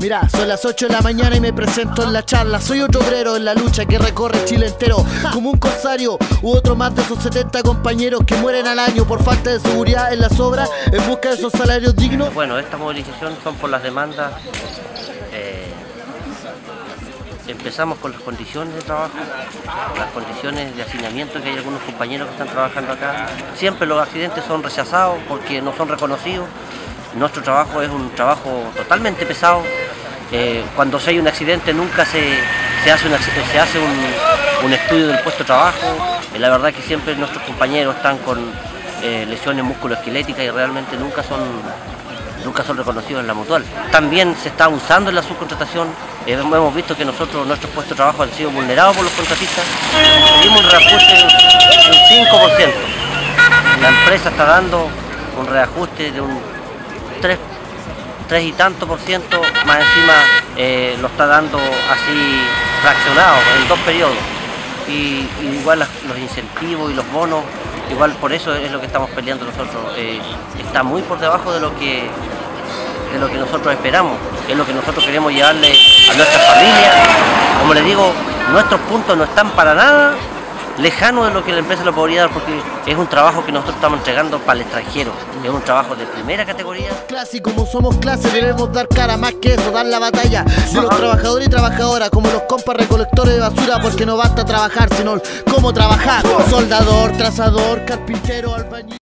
Mira, son las 8 de la mañana y me presento en la charla. Soy otro obrero en la lucha que recorre Chile entero. Como un corsario u otro más de esos 70 compañeros que mueren al año por falta de seguridad en las obras en busca de esos salarios dignos. Bueno, esta movilización son por las demandas. eh, empezamos con las condiciones de trabajo, las condiciones de hacinamiento que hay algunos compañeros que están trabajando acá. Siempre los accidentes son rechazados porque no son reconocidos. Nuestro trabajo es un trabajo totalmente pesado. Eh, cuando se hay un accidente nunca se, se hace, un, se hace un, un estudio del puesto de trabajo. Eh, la verdad que siempre nuestros compañeros están con eh, lesiones musculoesqueléticas y realmente nunca son nunca son reconocidos en la mutual. También se está usando en la subcontratación. Eh, hemos visto que nosotros, nuestros puestos de trabajo han sido vulnerados por los contratistas. Pedimos un reajuste de un, de un 5%. La empresa está dando un reajuste de un 3, 3 y tanto por ciento, más encima eh, lo está dando así fraccionado en dos periodos. Y, igual los incentivos y los bonos, igual por eso es lo que estamos peleando nosotros. Eh, está muy por debajo de lo que de lo que nosotros esperamos, es lo que nosotros queremos llevarle a nuestras familias. Como les digo, nuestros puntos no están para nada lejanos de lo que la empresa lo podría dar porque es un trabajo que nosotros estamos entregando para el extranjero, es un trabajo de primera categoría. Clase y como somos clase debemos dar cara más que eso, dar la batalla de los trabajadores y trabajadoras, como los compas recolectores de basura, porque no basta trabajar, sino cómo trabajar. Soldador, trazador, carpintero, albañil.